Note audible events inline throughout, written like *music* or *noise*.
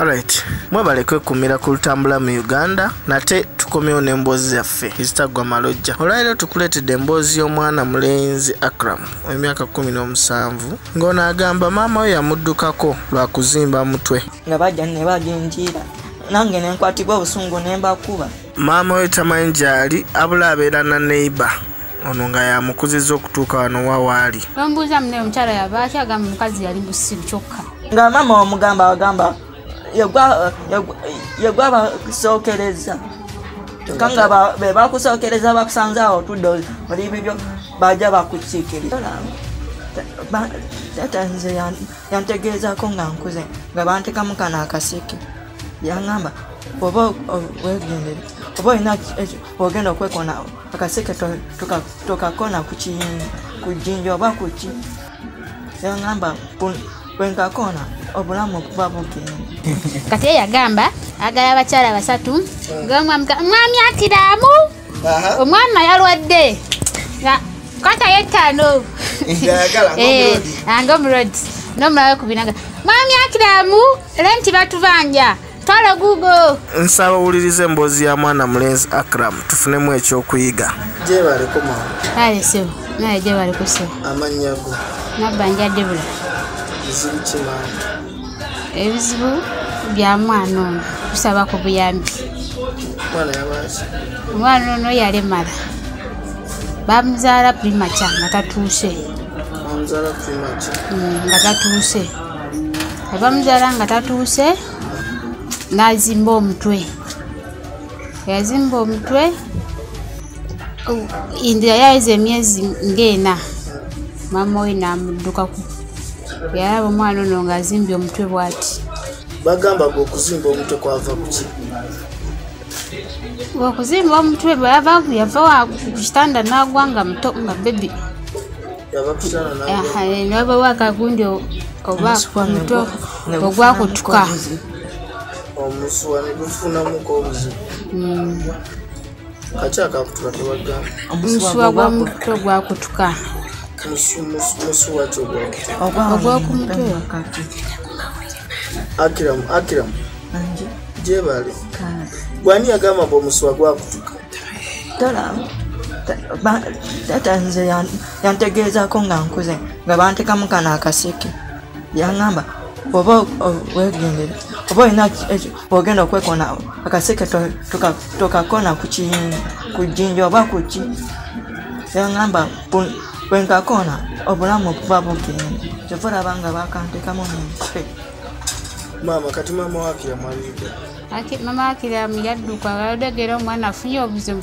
alright. Mwebale kwekumira ku lutambula mu uganda nate tukomyewo n'emboozi zaffe ezitaggwa malojja olwaliro tukuleetedde emboozi y'omwana mulenzi akram w'emyaka 17 ng'ono agamba maama we yamuddukako lwa kuzimba mutwe. Nga bajja ne baginjiira nange nenkwatibwa obusungu ne mbakuba. Maama we tamanyi gy'ali abula abeera na neiba ono nga yamukuziza okutuuka wano wawaali bambuuza munaye omukyala yavaaki agamba omukazi yali musiru kyokka? Nga maama omugamba agamba yegwa- yegwa- yegwa basookereza kyokka nga be bakusookereza bakusanze awo tudde oli bibyo bajja bakukiikiriza tata nze yan- yantegeezako nga nkuze nga bantekamu kano akaseke yaŋŋamba oba wegendere oba olina eki- ogenda okwekona toka- tokakona ku jjinja oba ku ki? Yaŋŋamba bwenkakona obulamu buba bugenda kati ye yagamba agala abakyala basatu ngaomwamuga mwami akiramu omwana yalwadde. Nga kata yetaano nga omulodi. nomulawe kubinaga mwami akiramu era nti batubanja twala gugo nsaba owuliriza emboozi ya mwana mulenzi akram tufunemu ekyokuyiga. Gyebaleko mama alesebo naye gye bali kusebo amannya go. Nabbanja debula bizibu kimanyi ebizibu bya mwana ono tusaba ku buyambi. Mwana yabaki omwana ono yalemala. Bamuzaala primaca nga tatuuse. Amuzaala primaki Mm, nga tatuuse. Abamuzaala nga tatuuse n'azimba omutwe. Yazimba omutwe oh, indira yaweza emyezi ng'ena. Maama we n'amuddukaku yalaba omwana ono ng'azimbye omutwe bw'ati? Bagamba ge okuzimba omutwe kwava kuki okuzimba omutwe yava yava wa- ku kitanda n'agwa nga muto nga bebi nabawo akagundi oba omuto ogwakutuka omusuwa ne gufunamuko obuzibu Mm. kaki akakutuka tebagamba omusuwa gw'omutwe gwakutuka Musu- musu- musuwa ki ogwakutuka Ogw'okumutwe. akiramu akiramu gyebali gwani yagamba mbu omusuwa gwakutuka? Tata nze yan- yantegeezako nga nkuze nga bantekamu kano akaseke. Yaŋŋamba oba wegendere oba olina eki- ogenda okwekona akaseke to- toka- tokakona ku jjinja oba ku ki? Yaŋŋamba bu- bwenkakona obulamu buba bugenda kyova olaba nga bakantekamu mumutwe maama kati maama wa akiramu aliiga Aki- mama akiramu yadduka alodegera omwana afunye obuzibu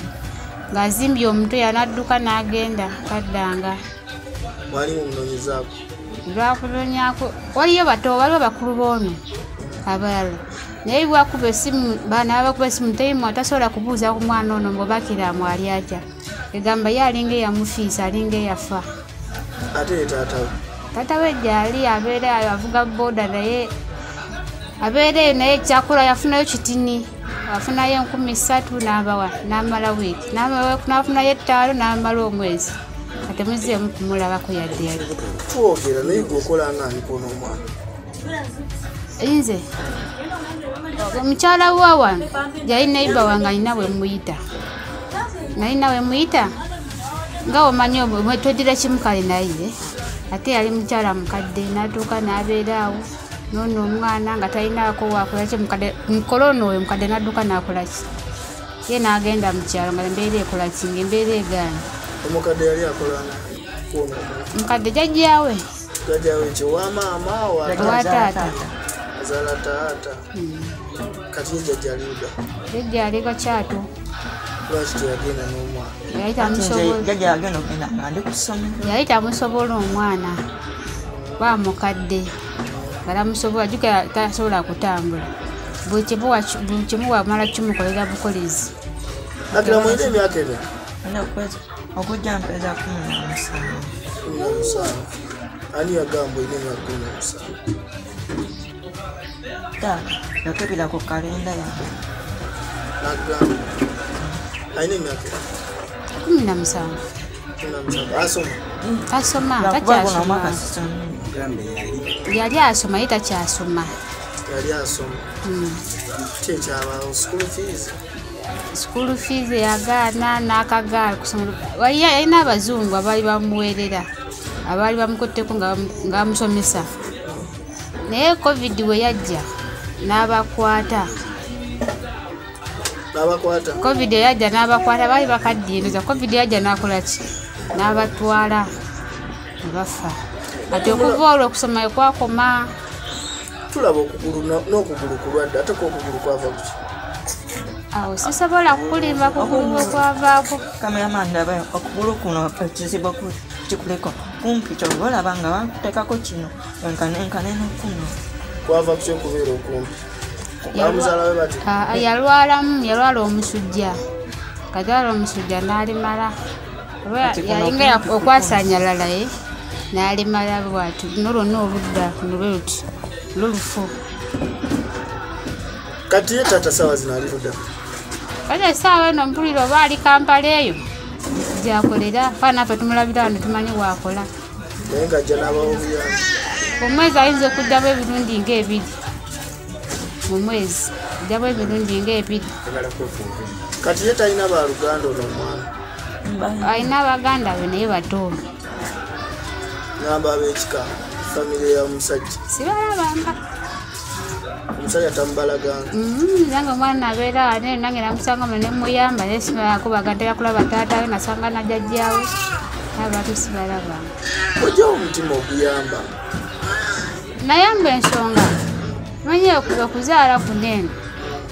ng'azimbye omutwe yanadduka n'agenda kaddanga mwali mumunoonyezaako lwakulonyako waliyo bato waliwo bakulu boono abalala. Naye bwakuba esimu baana babakuba esimu teimu atasobola kubuuza ku mwana ono mbwe bakiramu ali atya egamba ye alinga eyamufiisa alinga eyafa ate ye taatawe taata we gyali abeera avuga boda naye abeera eyo naye kyakola yafunayo kitini afunayo enkumi ssatu n'abawa n'amala wiiki n'afunayo ettaano n'amala omwezi. Atemuzeemu kumulabako yadde yali. Twogera naye gweokola nga nkona omwana. Nze omukyala wa wano yali neiba wange alina we muyita nalina we muyita nga omanyi twedira kimu kale naye. Ate yali mukyala mukadde natuuka n'abeera awo. Noono omwana nga talinaako wakolaki mukadde mukolona oyo mukadde nadduka nakolaki ye n'agenda mu kyalo nga embeera ekolaki nga embeera egaana. Omukadde yali omwana. Mukadde jajjawe gajawe ekyo wamaama owa taata? azaala taata. Kati ye jjajja aliuda jajja aliko kyatu lwaki teyagenda n'omwana. Yali tamusobola jajja yagenda okgenda nga ndi ku ssomero yali tamusobola omwana. Bamukadde balamusobola juka tasobola kutambula. Buli kimu wamala kimukolera bukolezi. Akiramu olina emyaka okweza- okujja mpeza kumi na musanvu. Kumi na musanvu. Ani yagamba olina emyaka kumi na musanvu? Taata yakebera ku kalenda yange nagamba alina emyaka kumi na musanvu asoma takyasoma sisomere yali asoma ye takyasoma yali asoma. Kyekyabaawo school fees? School fees yagaana n'akagaala kusomera wali yalina abazungu abaali bamuweerera abaali bamukotteko nga bamu- nga bamusomesa naye covid we yajja n'abakwata n'abakwata. Covid yajja n'abakwata baali bakaddiyeneza covid yajja n'akola ki? N'abatwala. Ne bafa. Ati okuva olwo okusoma we kwakoma. Tulaba okugulu n'okugulu kulwadde ate kookugulu kwava kuki awo sisobola kukulimba kugulu kwavaako kameraman ndaba okugulu kuno ekizibu ku- kikuliko kumpi kyoba olaba nga bakuteekako kino enkanenkane nokuno kwava kuki okubeera okumpi yalwalamu yalwala omusujja. Katwala omusujja n'alimala. Oba Kati kuno yalinga ya- okwasanyalala ye n'alimala bwati luno lwonna oludda lwe luti lulufu kati ye taata saawa zino ali ludda? Kati essaawa eno mpulira oba ali kampala eyo? Gyakolera. Faa naffe tumulabira wano tumanyi waakola naye ng'ajja n'abawo obuyambi. Omwezi ayinza okuddamu emirundi ng'ebiri mu mwezi ajjamu emirundi ng'ebiri. Kati ye talina baluganda ono omwana? Alina abaganda be naye batono. Ngamba ab'ekika famire ya omusajja. Sibalabanga. Omusajja tamubalaganga. Nange omwana abeera ane nange namusanga mwe nemuyamba naye sibakubaga ntera kulaba taatawe nasanga najajjawe abantu sibalabanga. Ojjawo omutima oguyamba. Nayamba ensonga manye oku- okuzaala kunene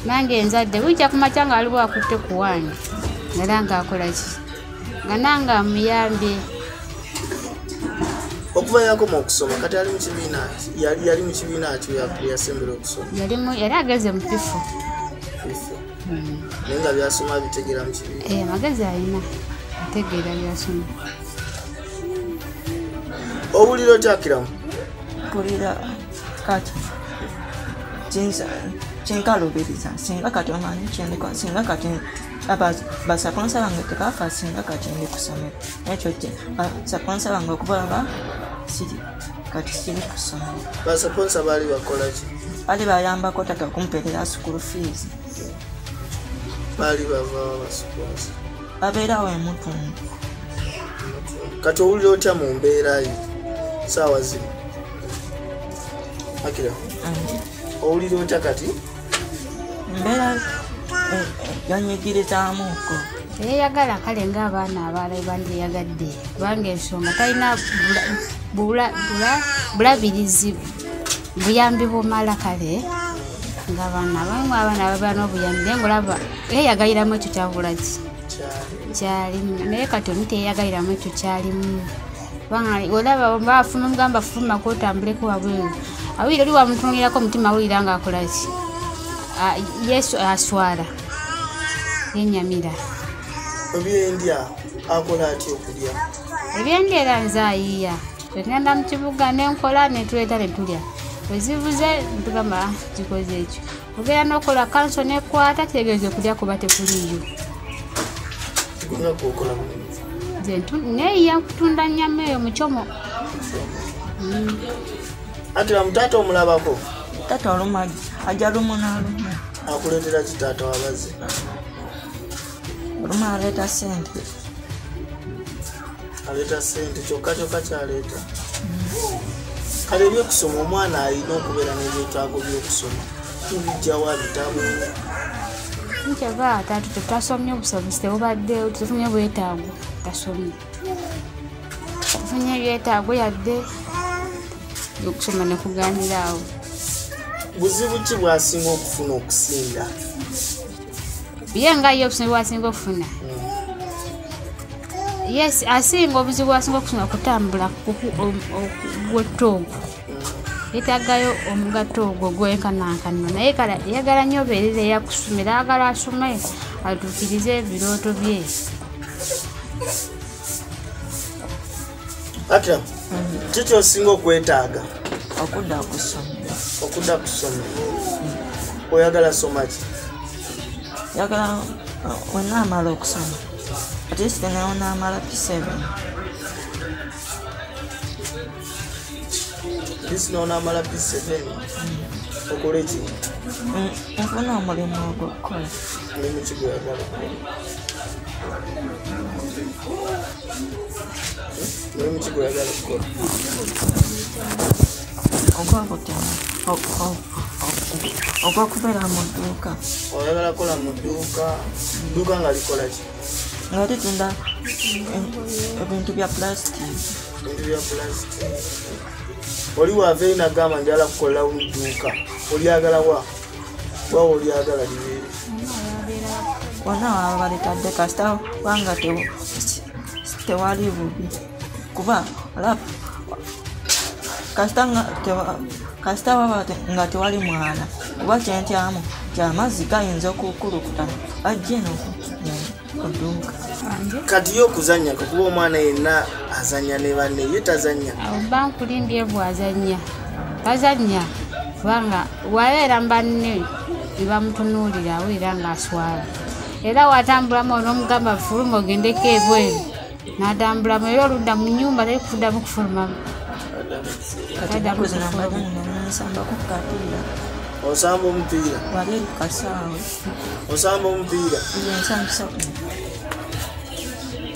nange enzadde bujja kumakya nga waliwo akutte ku wange ngala ngaakola ki? Nga nange amuyambye. Okuva yakoma okusoma kati ali mu kibiina ki yali mu kibiina ki we yasembera okusoma? Yali ageze mu kifo Bifo. naye nga byasoma bitegera mu kibiina. Eh, amagezi alina ategeera byasoma. Owulira otyakiramu mpulira kati kinsa- kinkalubiriza singa kati omanyi kyendiko singa kati aba- basaponsa bange tebafa singa kati ndi kusomera ekyo basaponsa bange okubalaba siri kati siri kusomera basaponsa baali bakola ki bali bayambako tata okumperera school fees baali bavaawo basaponsa babeerawo emutundu kati owulira otya mu mbeera ye? Saawa zino. Akira owulira otya kati? Mbeera eh, eh, yanyigirizaamuko eyayagala kale ng'abaana abalala bandyeyagadde kubanga ensonga talina bula- bula- bula- bulabirizi buyambi bumala kale ngaabaana abamu abaana ababa n'obuyambi naye ngaolaba yeyagaliramu ekyo kyabulaki kyali kyalimu. Naye kati omu teyeyagaliramu ekyo kyalimu. Olaba bafuma mugamba fuma kotambuleko wabweru awulira oli wamutunulirako omutima awulira ngaakolaki yesu aswala. Yenyamira. Ebyendya akola atya okulya? Ebyendeera nze ayiiya twegenda mu kibuga nenkola netuleeta netulya wezibuze ntugamba "Ah, gikoze ekyo. Ogenda nokola kanso nekwata kitegeeza okulya kuba tekuliyo nze neeyiya kutunda nyama eyo mucomo akira mutaata omulabako? Tata olumu ajja lumu nalumu akuleetera kitaata wabaze olumu aleeta sente aleeta sente kyokka kyokka kyaleeta. Kale ebyokusoma omwana alina okubeera n'ebyetaago byokusoma tubijjawa bitabo? Nkyava atatu tetasomye obusobozi tebubaddewo tetufunye bwetaago tasomye. Tufunye ebyetaago yadde okusoma nekuganira awo buzibu ki bwasinga okufuna okusinga. Ye nga ye obusomi bwasinga okufuna? Yes asinga obuzibu bwasinga okufuna okutambula ogwetta ogwo yetagayo omugatta ogwo gwenkanankanwa naye kala yagala nnyo obeerera eyakusomera ayagala asome atuukirize ebirooto bye. Akira kiki osinga okwetaaga? Okudda okusomera okudda ku ssomero oyagala soma ki? Yagala wenaamala okusoma. Atisite nawe naamala p7 pisi noonamala pisi seveni okole ki? Mm, nfuna omulimu ogwokukola mulimu kigweyagala okukola mulimu kigweyagala okukola ogwobutemu ogwokubeera mu dduuka oyagala kukola mu dduuka dduuka nga likola ki nga litunda e- ebintu bya pulasitiki bintu bya pulasiti oli waava eri nagamba njala kukolera mu dduuka olyagala wa wawa olyagala libeere wonna waba balitadde kasita wanga tew- tewali bubi kuba olaba kasita te- nga tewali mwala kuba kyentyamu nti amazzi gayinza okukulukuta ajje nokudduuka kati ye okuzanya kukuba omwana yenna azanya ne banne ye tazanya. Awo bankulimbye bwazanya tazanya kubanga wabeera mubanne nebamutunuulira awulira ngaaswala era watambulamu onomugamba fuluma ogendeko ebweru natambulamu era oludda mu nyumba tali kufuddamu kufulumamu osamba omupiira. Wali eri kasaawe. Osamba omupiira. Yensambisa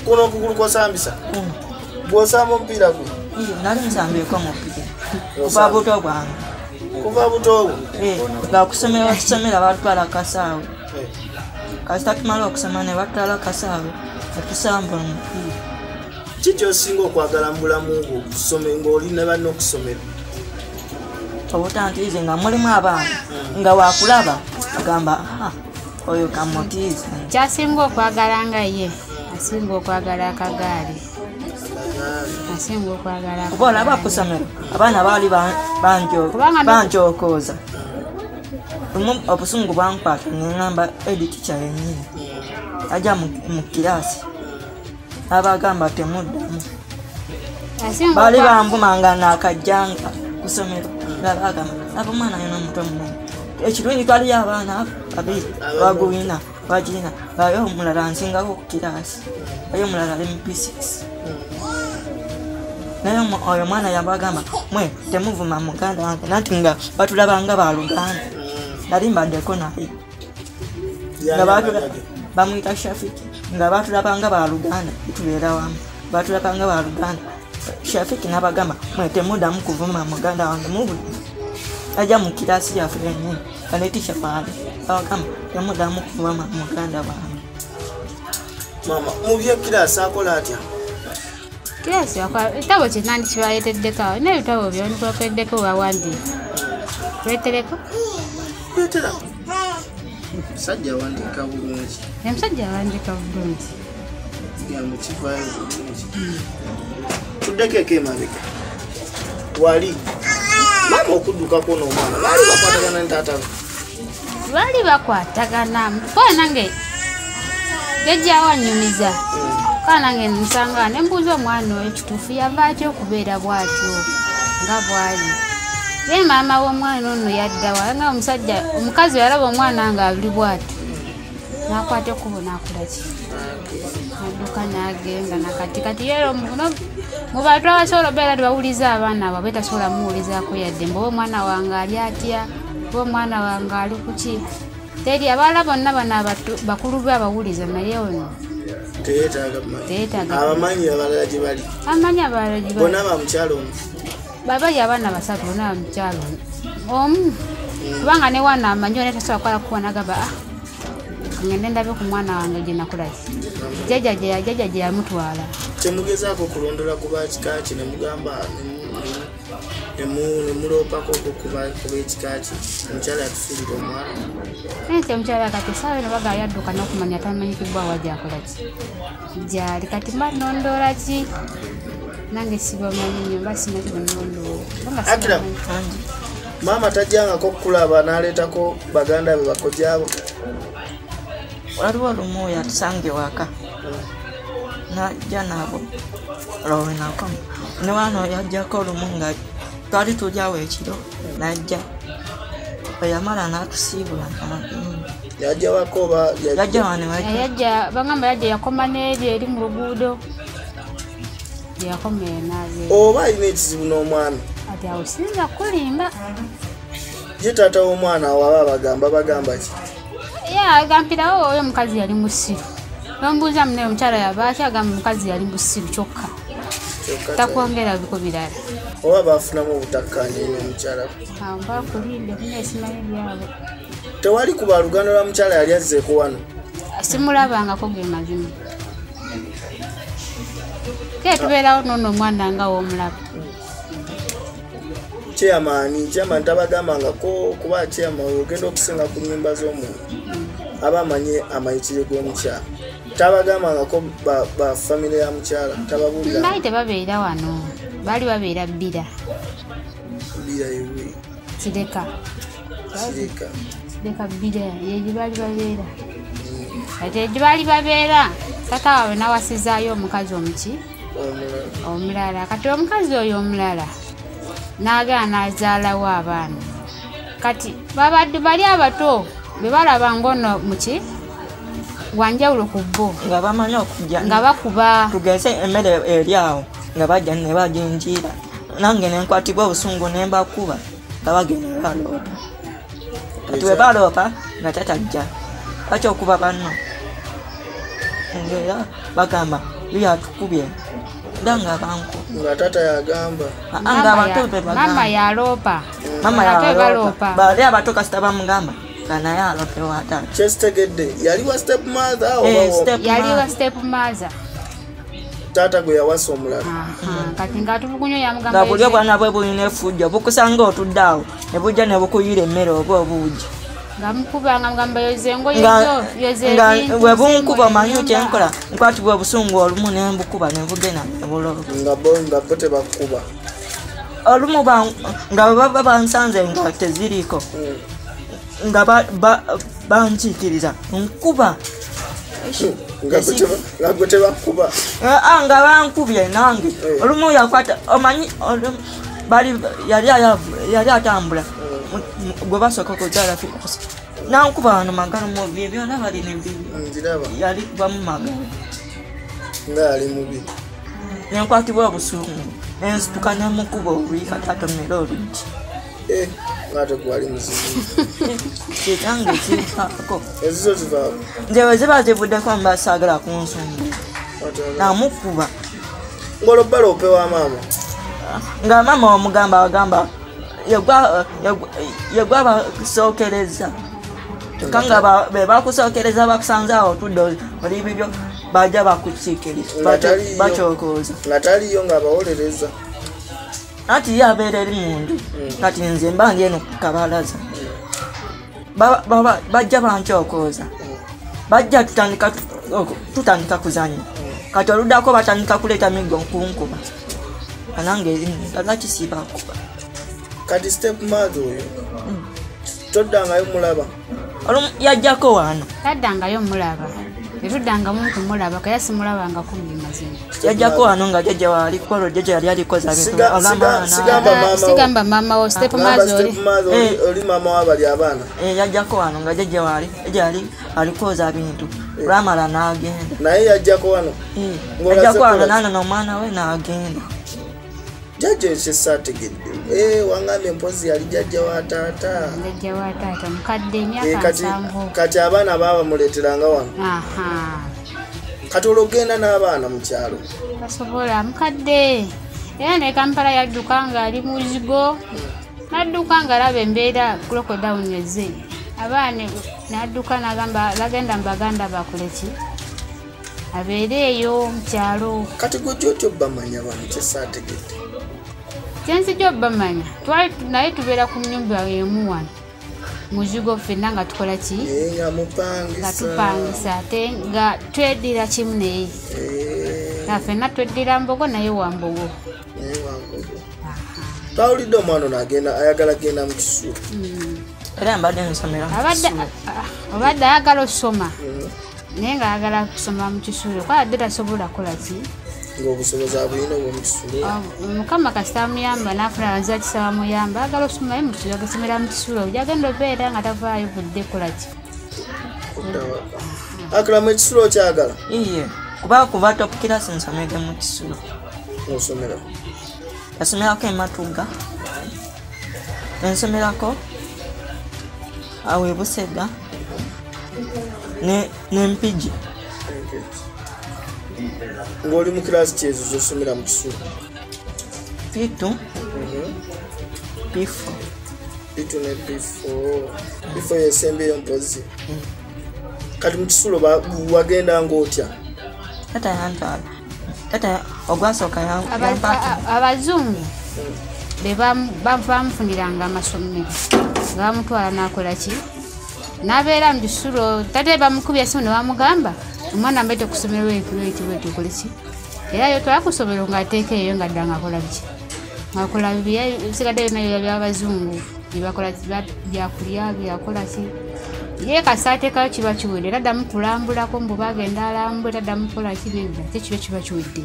kuno okugulu kwosambisa? Kuno bwosamba omupiira gwe nali nsambyeko mupiira kuva buto bwange. Kuva butobwo Eh, nga kusomera batusomera batwala kasaawe. Kasita tumala okusoma ne batwala kasaawe netusamba omupiira. Ki kyosinga okwagala mu bulamu bwo okusome ng'oli ne banne okusomera obutantiizi nga mulimu abaana nga wakulaba agamba "Ah, oyo kamutiizi kyasinga okwagala nga ye asinga okwagala akagaali. Asinga okwagala kuba olaba ku ssomero abaana baali banjokooza lumu obusungu bwankwata neŋamba editica yennyini ajja mu kiraasi n'abagamba temuddamu. Baali okwa- banvumanga nakajjanga ku ssomero. Ngabagamba aba omwana yona omuto munene ekirungi twaliyo abaana babiri bagwina bagina baye omulala nsingako ku kiraasi aye omulala ali mu p6 naye oyo omwana yabagamba mwe temuvuma muganda wange. Nati nga batulabanga baluganda nali mbaddeko naye. Nga bamwita shafiki. Nga batulabanga baluganda tubeera wamu. Batulabanga baluganda shafiki nabagamba mwe temuddamu kuvuma muganda wange mubuli ajja mu kirasi yaffe yenyini kanetisha paali abagamba temuddamu kuvuma muganda wange. Mama mu byekiraasi akola atya? Kirasi akwa- ekitabo kinandi kibayeteddeko awo. N'ebitabo byonikopeddeko wawandiika twetereko letera musajja awandiika bulungi. Omusajja awandiika bulungi. Yamukivaayo bulungi. Tuddeko eko emabega wali? Mama okuddukako n'omwana baali bakwatagana ne taata we. Baali bakwatagana. Kola nange jajjawo anyumiza kola nange nsanga nembuuza omwana oyo kituufu yava atya okubeera bwatyo? Nga bwali ye maama w'omwana ono yaddawa nga omusajja omukazi yalaba omwana nga ali bwatyo. Nakwata ekkubo nakolaki nadduka nagenda nakati kati yero mu bantu abasobola obeera tebawuliza abaana abwe tasobola muwulizaako yadde mbe oba omwana wange ali atya? Oba omwana wange ali kuki teri abaala bonna bano bakulu be abawuliza naye ono? Teyeetaaga abamanyi abalala gye bali. Amanyi abalala gye bali. bonna bamukyalo omu babali abaana basatu bonna bamukyalo omu kubanga ne wana amanyi ona tasobola kukola kuwa nagamba "Ah, ngende ndabe ku mwana wange gye nakulaki jjajja gye- yamutwala. Kyemugezaako okulondola ku bakika ki nemugamba nemuloopako okuba ekika ki. Omukyala yatufuulira omwana. Nti omukyala kati esaawa eno baga yadduka n'okumanya tamanyikibwa wa gyakolaki gyali kati mbanondoola ki nange sibamanyi nyo mba Akram. Angi. maama tajjangako okukulaba n'aleetako baganda be bakojaabo. Waliwo lumu yatusange waka. Najja nabo. Lowenako ne wano yajjako lumu nga twali tulyawo ekiro najja. Eyamala natusiibula yajja wako oba yajja- yajja wane wajja. Yajja bagamba yajja yakoma n'ebyo eri mu luguudo oba alina ekizibu n'omwami kati awo siyinza kulimba ye taata w'omwana waba bagamba bagamba ki? Agampirawo oyo omukazi yali musiru nomubuuza munaye omukyala yabaaki agamba omukazi yali musiru kyokka? Kyokka ta- takwongera biko birala. Oba bafunamu obutakkaanya eno omukyala awo mbakulinde kunesimanyi byabo tewali kuba lugano lwa mukyala yali azzeeko wano? Simulabangako ge mazima ke tubeerawo noono omwana nga womulaba kyeyamaani kyeyamaani tabagambangako kuba kyeyamaani ogenda okusinga ku nnyumba z'omuntu aba amanye amayitire g'omukyala. Tabagambangako ba- ba famire ya mukyala tababulira baali tebabeera wano baali babeera bbira. Bira ewe kireka. Kireka. Kireka bbira yegi baali babeera. Ate egi baali babeera tata waabwe nawasizaayo omukazi omuki omulala. Kati omukazi oyo omulala n'agaana azaalawo abaana. Kati babadde bali abato bwe balaba ngono muki wanjawulo ku bo. Nga bamanyi okujja nga bakuba. tugeze emmere eri awo nga bajja ne baginjiira. Nange nenkwatibwa obusungu ne mbakuba nga bagenda baloopa. Kati bwe baloopa nga tatajja. Lwaki okuba banno. Ngaera bagamba lyatukubye era nga banku. Nga tata yagamba. Nga abato be mama bagamba yaloopa mama Abato be yaloopa baloopa bali abato kasita bamugamba nga naye alope watata kyesitegedde yali wa step mother Eh, oba wa- step yali wa mother. step maza taata gwe yawasa omulala. Kati ngaatulugunya nga yamugamba buli obwana bwe bulina efujjo bukusanga otudde awo ne bujja ne bukuyira emmere oba obuugi nga mukuba nga mugamba yoze engoye nga zo yoze nga ebintu, bwe bunkuba omanyi kyenkola nkwatibwa obusungu olumu ne mbukuba ne bugenda ne bulooba nga bo tebakuba olumu ba- nga baba bansanze nga teziriiko nga ba- ba- bankiikiriza nkuba. Nga tebakuba Eh, ah, nga bankubye nange. Eh. olumu yakwata omanyi yali atambula. Mu- gwe basooka kuzaala nankuba wano magalo mubi ebibi ngiraba. Yali bamu magalo nga yali mubi nenkwatibwa obusungu. Nensituka nemukuba olwi kati atomera oluggi. Eh, nga tegwali muzibu. *laughs* Kyekange kimpaako ezizo zivaako nze we ziba zivuddeko mba saagala kunsumba namukuba. Ng'olobbala opewa maama. Nga maama omugamba agamba yegwa- yegwa- yegwa basookereza ka nga ba- be bakusookereza bakusanze awo otudde oli bibyo bajja taliyo. bakyokooza nga taliyo ng'abawolereza ati ye abeera eri mundu kati nze mba ndi eno ba- bajja bankyokooza bajja tutandika kuzanya kati oluddako batandika kuleeta miggo nkunkuba. Anange lwakisiibakuba kati step mother oyo toddangayo mulaba yajjako wano. Taddangayo mulaba etuddangamu nkumulaba kaya simulabangako mu mazima yajjako wano nga jjajja waali kwolwo jjajja yali alikoza sigamba Ah, maama wo. sigamba mama wo step mazi oli Eh. maama wabali abaana. Yajjako wano nga jjajja waali jjajja yali alikoza bintu. Olwamala n'agenda. Naye yajjako wano. Eh, yajjako wano nano n'omwana we n'agenda jjajja kyesaategedde Eh, wangambye mpozi yali jjajja wa taata. Jajja wa taata mukadde Eh, emyaka kati nsanvu. kati abaana baabamuleeteranga wano. Aha. Kati olwogenda n'abaana mu kyalo. Basobola mukadde. Era ne kampala yadduka ng'ali muzigo nadduka ng'alaba embeera crocodile eze abaana nadduka nagamba bagenda mu baganda bakoleki abeere eyo mu kyalo. Kati gwe gyotyo bamanya bano kyesaategedde kyenzijja obbamanya twali naye tubeera ku nyumba emu wano. Muzigo ffenna nga tukola ki? Naye nga tupangisa ate nga tweddira kimu naye. Eh, nga ffenna tweddira mbogo naye wa mbogo. Naye wangugu twawulidde omwana ono agenda ayagala genda mu kisulo. Era mbadde nsomera ah, obadde ayagala okusoma. Naye ngaayagala kusoma mu kisulo kwa adde tasobola kukola ki ng'obusobozi abulina obw'omu kisulo Ah, mukama kasita amuyamba nafuna baza kisaba muyamba ayagala okusoma naye mu kisulo agasomera mu kisulo gyagenda obeera nga tavaayo budde kukola ki? Kudda waka akiramu ekisulo okyagala? Iye kuba kuba top kirasi nsomere mu kisulo. Osomera yasomerako ematuga ensomerako awo ebusega ne- nempigi ng'oli mu kirasi kyezo zosomera mu kisulo pitu pifo bitu ne bifo bifo yesembeyo mpozi. Kati mu kisulo ba- wagenda ng'otya tata yantwala tata ogwasooka abazungu be bamu- ba- bamufuniranga amasomero. Nga bamutwala nakola ki? Nabeera mu kisulo tate bamukubya simu ne bamugamba omwana mbete kusomero wetiweti okole ki? Era yotwala ku somero ngaateeka eyo nga dda ngaakola biki? Ngakola bisigadde byona byabazungu byebakola bya- byakulya byakola ki? Ye kasaateekayo kiba kiwedde era ddamu kulambulako mbu bagenda alambula ddamu kukola kibebya te kiba kiba kiwedde.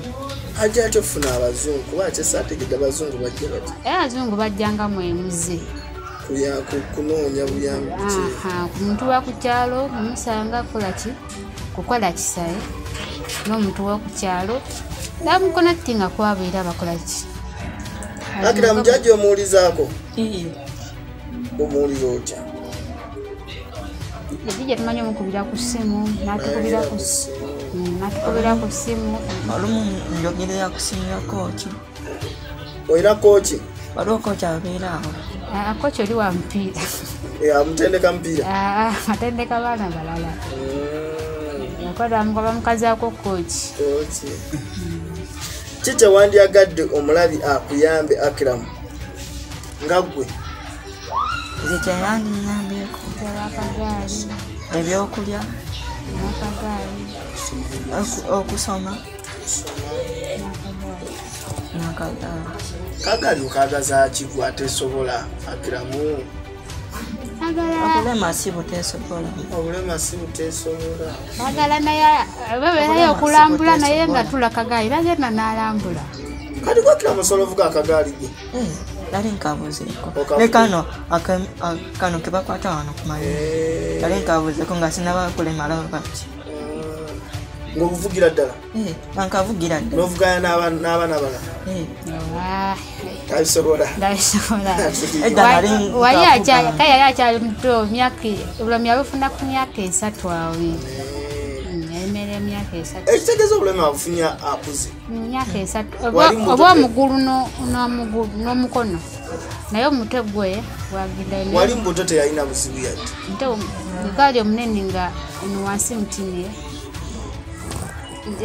Ajja ate ofuna abazungu kuba kyesaategedde abazungu bajja bati? Era abazungu bajjanga mwemuze ku- kunoonya buyambi ki Aha, ku muntu wa ku kyalo omusanga akola ki? Kukola kisaye. N'omuntu wa ku kyalo namukonatinga kwabaera bakola ki? Akira mujajja omuwulizaako? Iye. omuwulira otya? Ejija tumanyi omukubira ku ssimu natukubira ku s- Mm, natukubira ku ssimu. Olumu njogerera kusimya kooki? Olina kooki? Waliwo kooki abeera awo akoki oli wa mupiira amutendeka mupiira Ah, atendeka baana balala. Yakola bamukazaako koki kooki ki kyewandyagadde omulabi akuyambe akiramu nga ggwe nze kyeyandinambyeko akagaali ebyokulya nakagaali oku- okusoma nakagaali kagali okagaza kigwa tesobola akiramu. Agala okulema si buteesobola. Obulema si butesobola agala naye babeerayo okulambula naye nga tula kagaali bagenda n'alambula. Kati gwakira musolo vuga akagaali gwe Eh, nali nkabuzeeko ne kano kano kebakwata wano kumayo Eh, nali nkabuzeeko nga sinaba kulemala baki ng'obuvugira ddala nankavugira dda n'ovuganya n'aba- n'abaana bala Eh, Ah, tabisobola *laughs* nali wali yali akyali muto myaka obulamu yabufuna ku myaka esatu awo. Mm, yayimera emyaka esatu. Ekitegeeza obulema abufunya akuze. Mu myaka esatu. Oba omugulu n'omukono. Naye omutwe gwe wagendayo wali mu buto teyalina buzibu yadde. Nte egaali omunene nga eno wansi mutini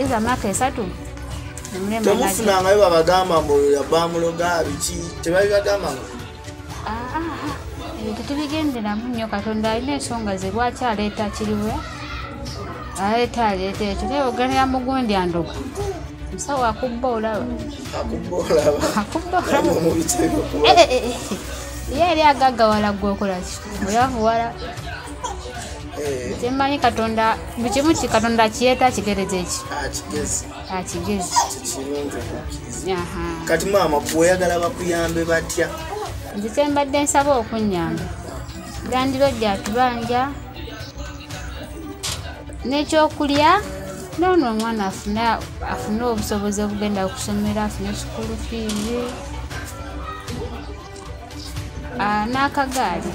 eza myaka esatu? Temufunangayo babagamba mbu oyo bamuloga biki? Tebabibagambanga ebyo tetubigenderamu nnyo. Katonda alina ensonga ze lwaki aleeta kiriwe? Aleeta aleeta ekyo. Naye oganira mugundi andoga. Musawo akubba olaba. Akubba olaba. Eh, eh, eh, ye eri agaggawala gwokolaki oyavuwala kyemmanyi katonda buli kimu ki katonda akiyeta akigereza eki akigezi kati maama bweoyagala bakuyambe batya? Nze kyembadde nsaba okunyamba. Gandibajja atubanja n'ekyokulya? Noono omwana afune afune obusobozi obugenda okusomera afune sukulu fiizi Ah, n'akagaali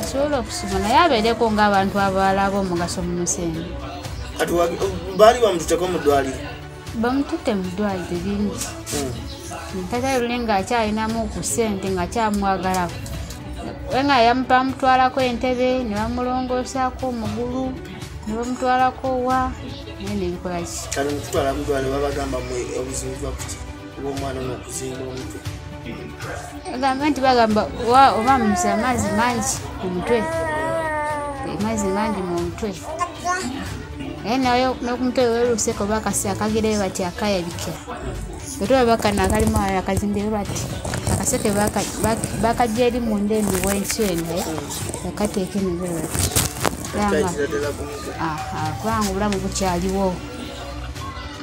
asobole okusoma naye abeereko ng'abantu abalala ab'omugaso mu musembe kati baali bamututeko mu ddwaliro? Bamututte mu ddwaliro lingi ntata luli ngaakyalinamu ku ssente nga kyamwagalako we nga bamutwalako entebe ne bamulongoosaako omugulu ne bamutwalako wa? Naye nebikola ki? Kati mukutwala mu ddwaliro babagamba obuzibu bwa kuki oba omwana n'okuzimba omutwe agamba nti bagamba oba musa amazzi mangi mu mutwe. Amazzi mangi mu mutwe. Naye naye nokumutwe weluseko bakasi akagirayo bati akayabikira etwaba kano akalimu ayo akazimbire bati akaseke baka- bak- bakajja eri munda emiwa ensyene bakateeka emibere bati. Gamba, kayitira ddala ku mutwe. aha, kubanga obulamu bukyaliwo.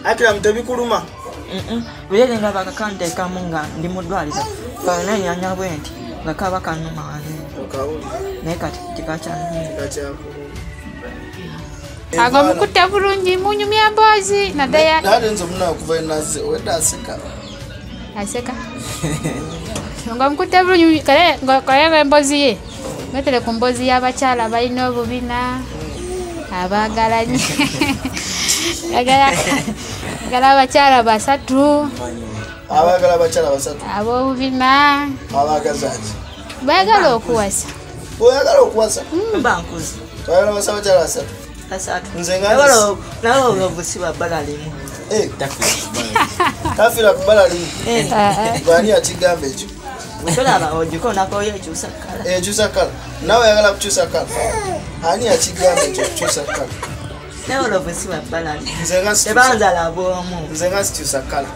Akiramu tebikuluma buyere nga bakakanteekamu nga ndi mu ddwaliro kanenyanya bwe nti nga kaba kanuma okawulira naye kati tikakyanuma kakyakuluma ago mukutte bulungi munyumya mboozi naddaya naate nze omunawe okuva enazze owedde aseka. Aseka? *laughs* Nga mukutte bulungi kale embozi ye. Metere ku mbozi y'abakyala balina obubina abagalanye *laughs* agala agala abakyala basatu. Abaagala abakyala basatu. Ab'obubina abagazaki baagala okuwasa. Oyagala okuwasa? Mba nkuzi. Oyagala basa abakyala basatu. Asatu Nze nga naye nzi- olwo- naye olwobusibwa bbala limu. Eh, tafira ku bbala limu. Ah, ah. gwani yakigamba ekyo? Bwetolaba ogiko nakoyo ekyusa kala ekyusa kala nawe oyagala kukyusa kala ani yakigamba ekyo kukyusa kala naye olwobusibwa bbala limu nze nga sikyusa- kala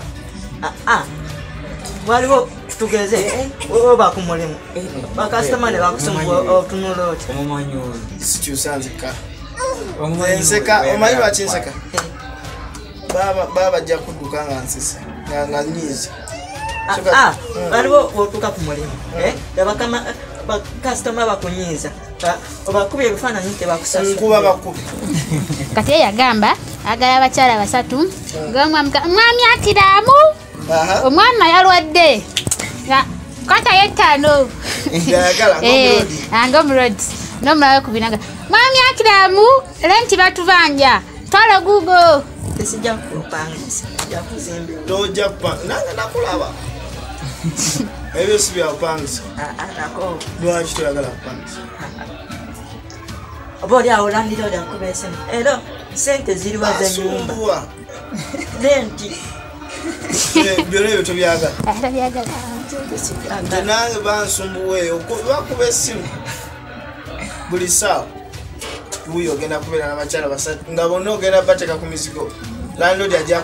aa waliwo tugeze oba ku mulimu bakasitoma ne bakusumba otunula oti omumanyi oyo sikyusa nze kala Omumanyi nseka omanyi lwaki nseka baba baba bajja kudduka nga nsesa nga nyiiza waliwo wotuuka ku mulimu bakasitoma bakunyiiza obakubya ebifaananyi tebakusasula bakubi *laughs* kati ye yagamba agala abakyala basatu mwami akiramu aha. omwana yalwadde. Kata ng'omulodi. *laughs* nga omulodi. nomulawe kubinaga mwami akiramu lenti batubanja twala gugo tesijja kupangisa tojja kupa nange nakulaba *laughs* *laughs* ebyo si nako lwaki toyagala *laughs* kupangisa oba oli awo olandira oli akuba esimu era sente ziriwa zenyumba Eh, byona ebyo tobyagala nange bansumbuweeyo bakuba essimu. Buli saawa buuyi ogenda kubeera n'abakyala basatu nga bonna ogenda bateeka ku mizigo landodi ajja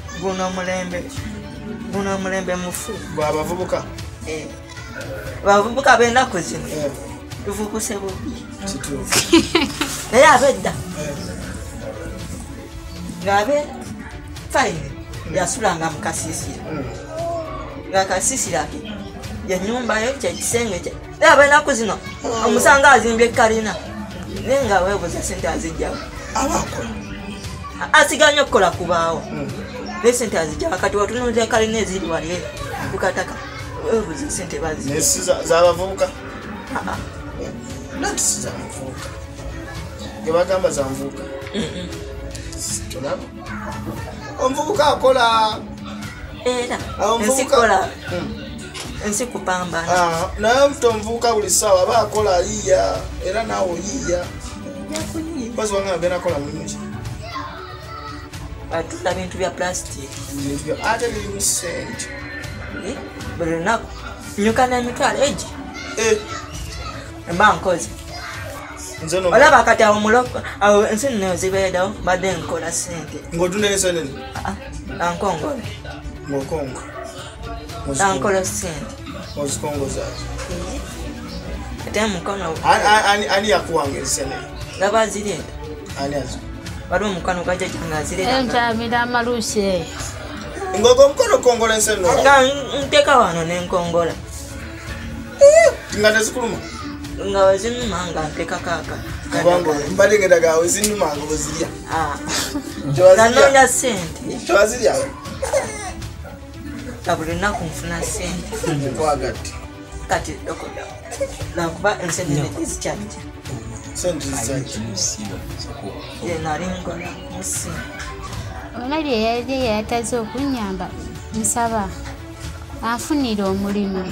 guno omulembe guno omulembe mufu. Bwabavubuka Eh, bavubuka b'ennaku zino. Eh, tuvubuse bubi. *laughs* Naye abedda. Eh, ng'abe fayini yasulanga mu kasiisira. Mm. nga kasiisira ke yenyumbayo kyekisenge kye naye ab'ennaku zino omusanga azimbye kalina. Naye nga weebuza sente azijjawo asiganye okukola kubaawo Mm. Naye sente azijjawo kati watunuza kalina eziri wali kukataka weebuza sente bazi naye si za- z'abavubuka? Ah. nati si zamuvubuka. Gebagamba zanvubuka tolaba. Omuvubuka akola. Era ensikola Mm. ensi kupambana Ah, naye mtu omuvubuka buli ssaawa aba akola ayiiya era naawe oyiiya mpazi wange agenda kola mulungi batunda bintu bya Eh, buli lunaku nyuka n'emitwalo egi nze no olaba kati awo muloko awo ensi nno zibeedawo badde nkola sente Ah, ah, ankongola ng'okongo ankola sente ozikongozaaki ate mukono Ani- yakuwanga ensenene nga bazireeta ani azi waliwo omukono gwa jjajja nga azireeta entamira amaluusi eyo. Ng'ogwo omukono kongola ensenene nga nteeka wano n'enkongola nga tezikuluma. Nga wezinuma nga nteekako aka kubanga mbadde ngenda gawe zinumanga bwezirya Ah, nga noonya sente tewazirya nga buli lunaku nfuna sente kati okola lwakuba ensenene tezikyajja ye nali nkola musi olali eyali yayataze okunyamba nsaba anfunire omulimu.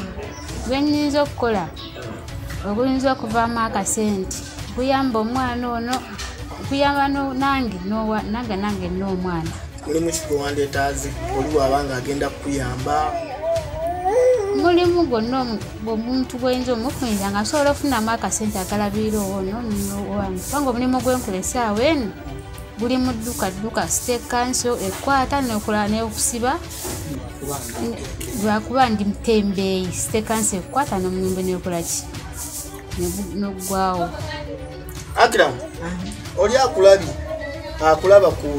Gwenyinza okukola oguyinza okuvaamu akasente. Okuyamba omwana ono okuyamba no- nange nange nange n'omwana. Mulimu kigwe wandeetaaze oli bwabanga agenda kukuyamba mulimu gwonna omu- omuntu gwoyinza omufunira nga asobola okufunamu akasente akalabirira owoono wange kubanga omulimu gwenkola esaawa eno guli mu dduka dduka state council ekwata nokola n'okusiba lwakuba ndi mutembeeyi sitekansi ekukwata nomuyimbe nekolaki noggwawo akram oli akulabye akulaba ku,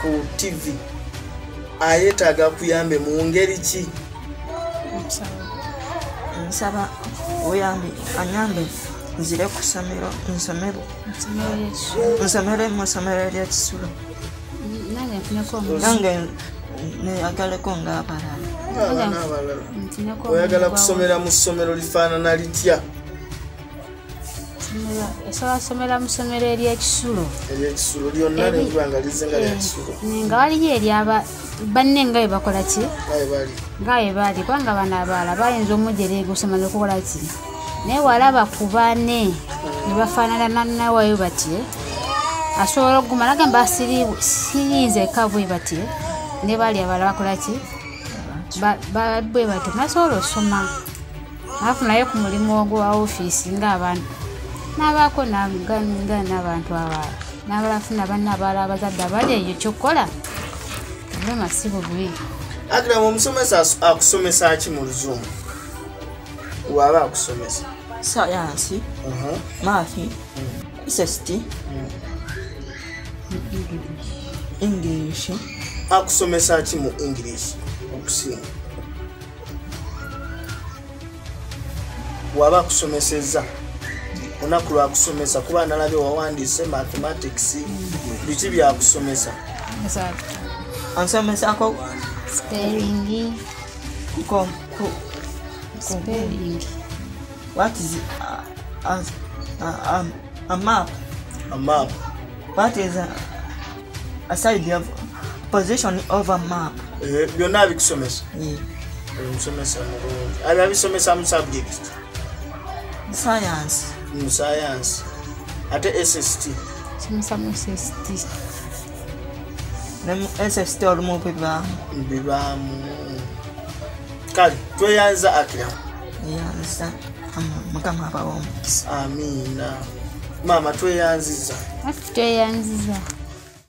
ku tv ayetaaga kuyambe mu ngeri ki nsaba oyambi anyambe nzire ku ssomero nsomero. Nsomero nsomere mu ssomero eryekisulo nange nfuneko omu- nange neyagaleko ng'abalala. Oyagala kusomera mu ssomero lifaanana litya osobola kusomera mu ssomero eryekisulo eryekisulo lyonna nenkuba nga lize nga lyakisulo nga waliyo eryaba banne nga bwe bakola ki? Bali. Nga bwe baali kubanga bano abaala bayinza omujereega osoma nokukola ki? Naye walaba ku bane ne bafaanana nawayo batye asobola okuguma nagamba siyinza eka bwe batye ne baali abaala bakola ki? Bwe batyo nasobola osoma. Nafunayo ku mulimu ogwo wa ofiisi ngaabantu nabaako nga n'abantu abaala nabalafuna banna abaala abazadde abali eyo kyokkola bulema si bubi akram omusomesa akusomesa ki mu luzungu waaba akusomesa. Sayansi. Mhm. maafi sst english. Akusomesa ki mu english? Okusinga. Waba akusomeseza olunaku lwakusomesa kuba nalabye wawandiise mathematics. Biki byakusomesa? Ansomesako spelling. Ko- ko- spelling. What is a, a, a, a map. Amap what is a, a side of position of a map? Byonna abikusomesa omusomesa mulungi abi abisomesa mu subject? Science mu science ate sst somesa mu ssst ne mu sst olumu bibaamu bibaamu kale tweyanza akiramu yanza. Mukama abawa omukisa. Amiina maama tweyanziza. Tweyanziza